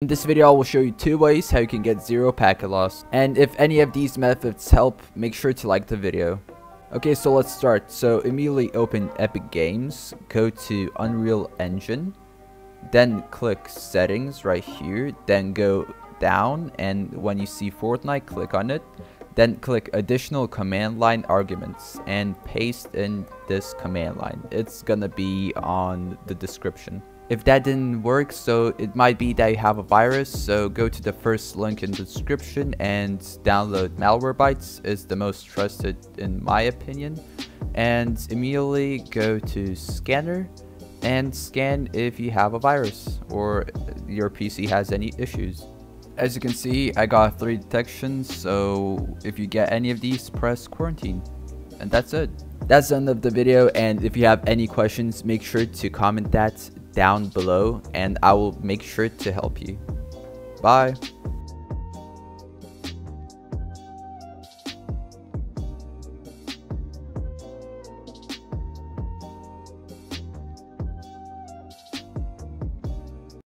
In this video I will show you two ways how you can get zero packet loss. And if any of these methods help, make sure to like the video. Okay, so let's start. So immediately open Epic Games, go to Unreal Engine, then click settings right here, then go down and when you see Fortnite, click on it. Then click additional command line arguments and paste in this command line. It's gonna be on the description. If that didn't work, so it might be that you have a virus, so go to the first link in the description and download Malwarebytes is the most trusted in my opinion. And immediately go to scanner and scan if you have a virus or your PC has any issues. As you can see, I got three detections, so if you get any of these, press quarantine. And that's it. That's the end of the video, and if you have any questions, make sure to comment that down below and I will make sure to help you. Bye.